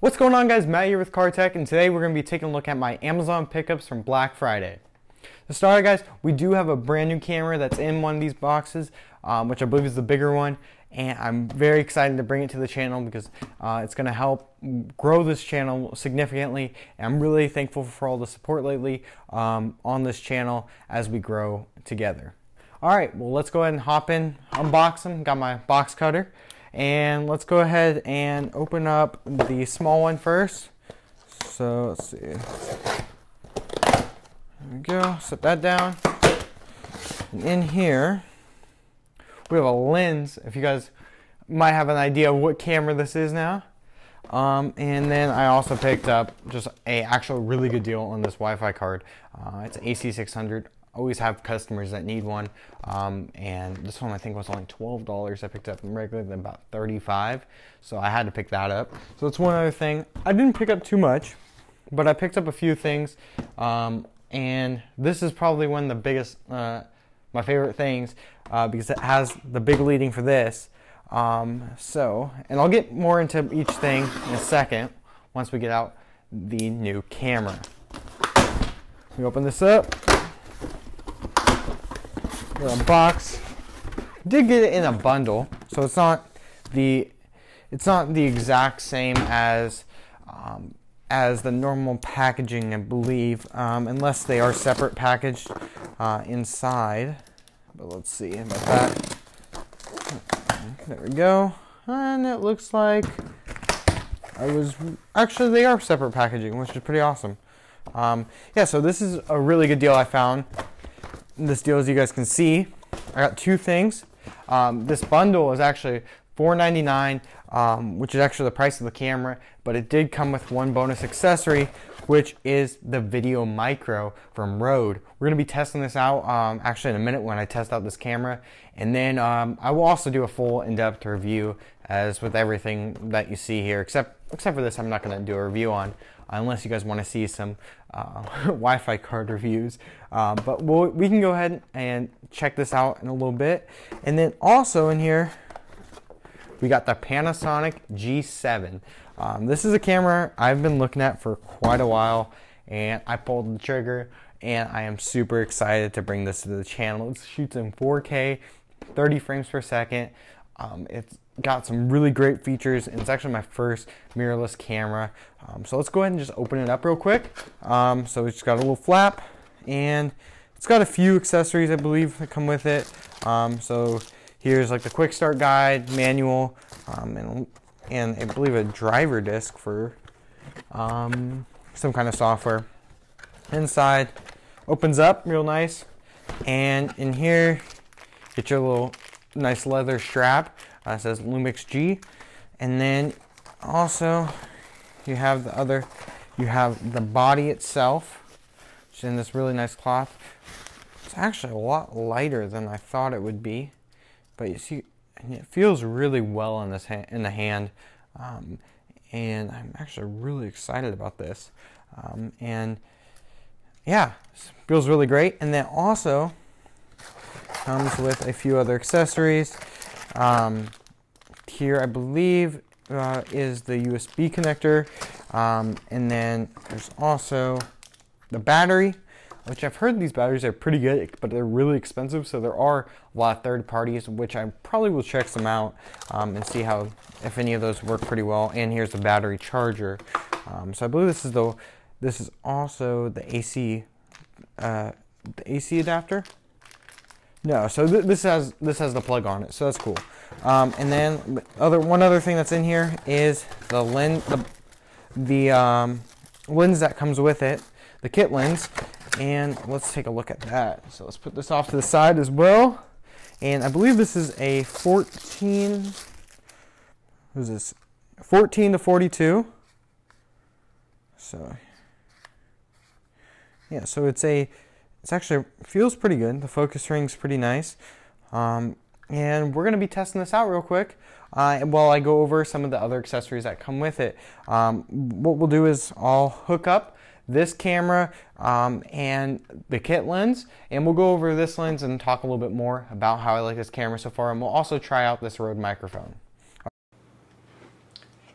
What's going on guys, Matt here with Car Tech and today we're going to be taking a look at my Amazon pickups from Black Friday. To start guys, we do have a brand new camera that's in one of these boxes, um, which I believe is the bigger one, and I'm very excited to bring it to the channel because uh, it's going to help grow this channel significantly, and I'm really thankful for all the support lately um, on this channel as we grow together. Alright, well let's go ahead and hop in, unbox them, got my box cutter. And let's go ahead and open up the small one first. So let's see. There we go. Set that down. And in here, we have a lens. If you guys might have an idea of what camera this is now. Um, and then I also picked up just a actual really good deal on this Wi-Fi card. Uh, it's AC600 always have customers that need one. Um, and this one I think was only $12. I picked up regular than about 35 So I had to pick that up. So that's one other thing. I didn't pick up too much, but I picked up a few things. Um, and this is probably one of the biggest, uh, my favorite things, uh, because it has the big leading for this. Um, so, and I'll get more into each thing in a second once we get out the new camera. We open this up a box. Did get it in a bundle, so it's not the it's not the exact same as um, as the normal packaging, I believe, um, unless they are separate packaged uh, inside. But let's see about that. There we go, and it looks like I was actually they are separate packaging, which is pretty awesome. Um, yeah, so this is a really good deal I found this deal, as you guys can see, I got two things. Um, this bundle is actually $4.99, um, which is actually the price of the camera, but it did come with one bonus accessory, which is the Video Micro from Rode. We're going to be testing this out um, actually in a minute when I test out this camera, and then um, I will also do a full in-depth review as with everything that you see here, except except for this, I'm not going to do a review on unless you guys want to see some uh, Wi-Fi card reviews. Uh, but we'll, we can go ahead and check this out in a little bit. And then also in here, we got the Panasonic G7. Um, this is a camera I've been looking at for quite a while, and I pulled the trigger, and I am super excited to bring this to the channel. It shoots in 4K, 30 frames per second. Um, it's got some really great features and it's actually my first mirrorless camera. Um, so let's go ahead and just open it up real quick. Um, so it's got a little flap and it's got a few accessories I believe that come with it. Um, so here's like the quick start guide, manual, um, and, and I believe a driver disc for um, some kind of software. Inside opens up real nice and in here get your little nice leather strap uh, it says Lumix G. And then also you have the other, you have the body itself, which is in this really nice cloth. It's actually a lot lighter than I thought it would be. But you see, it feels really well in this in the hand. Um, and I'm actually really excited about this. Um, and yeah, feels really great. And then also comes with a few other accessories. Um, here, I believe, uh, is the USB connector. Um, and then there's also the battery, which I've heard these batteries are pretty good, but they're really expensive. So there are a lot of third parties, which I probably will check some out um, and see how if any of those work pretty well. And here's the battery charger. Um, so I believe this is the this is also the AC uh, the AC adapter. No, so th this has this has the plug on it, so that's cool. Um, and then other one other thing that's in here is the lens, the, the um, lens that comes with it, the kit lens. And let's take a look at that. So let's put this off to the side as well. And I believe this is a 14. Who's this? 14 to 42. So yeah, so it's a it's actually feels pretty good. The focus ring's pretty nice. Um, and we're going to be testing this out real quick uh, while I go over some of the other accessories that come with it. Um, what we'll do is I'll hook up this camera um, and the kit lens and we'll go over this lens and talk a little bit more about how I like this camera so far and we'll also try out this Rode microphone.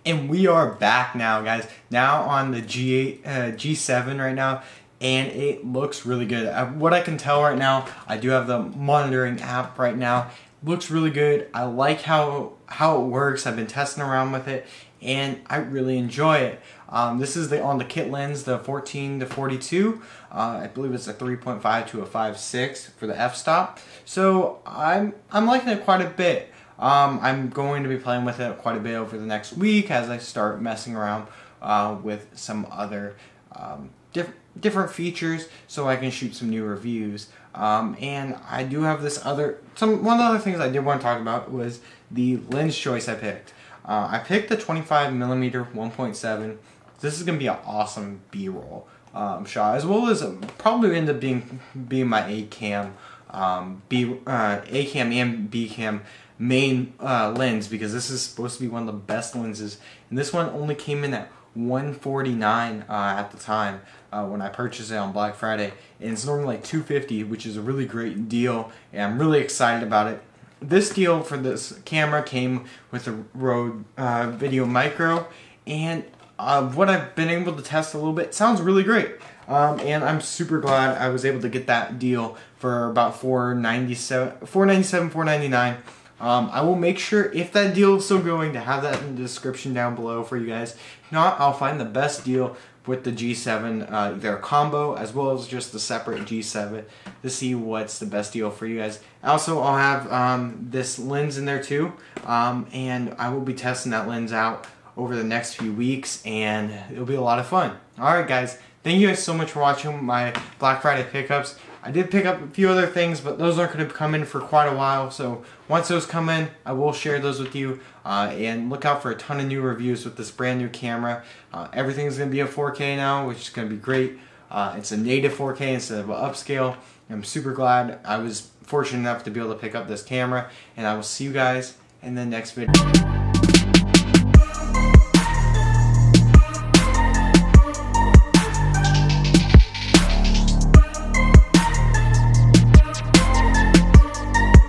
And we are back now, guys. Now on the G8, uh, G7 right now, and it looks really good. Uh, what I can tell right now, I do have the monitoring app right now. Looks really good. I like how how it works. I've been testing around with it, and I really enjoy it. Um, this is the on the kit lens, the 14 to 42. Uh, I believe it's a 3.5 to a 5.6 for the f-stop. So I'm I'm liking it quite a bit. Um, I'm going to be playing with it quite a bit over the next week as I start messing around uh, with some other um, diff different features so I can shoot some new reviews. Um, and I do have this other, some one of the other things I did want to talk about was the lens choice I picked. Uh, I picked the 25 millimeter 1.7. This is going to be an awesome B-roll um, shot, as well as probably end up being being my A cam, um, B uh, A cam and B cam main uh, lens because this is supposed to be one of the best lenses, and this one only came in at 149 uh, at the time uh, when I purchased it on Black Friday, and it's normally like 250, which is a really great deal, and I'm really excited about it. This deal for this camera came with the Rode uh, Video Micro, and uh, what I've been able to test a little bit sounds really great. Um, and I'm super glad I was able to get that deal for about 497 497 499 um, I will make sure, if that deal is still going, to have that in the description down below for you guys. If not, I'll find the best deal with the G7, uh, a combo as well as just the separate G7 to see what's the best deal for you guys. Also, I'll have um, this lens in there too, um, and I will be testing that lens out over the next few weeks, and it'll be a lot of fun. Alright guys, thank you guys so much for watching my Black Friday pickups. I did pick up a few other things, but those aren't going to come in for quite a while. So once those come in, I will share those with you. Uh, and look out for a ton of new reviews with this brand new camera. Uh, everything's going to be a 4K now, which is going to be great. Uh, it's a native 4K instead of an upscale. I'm super glad I was fortunate enough to be able to pick up this camera. And I will see you guys in the next video.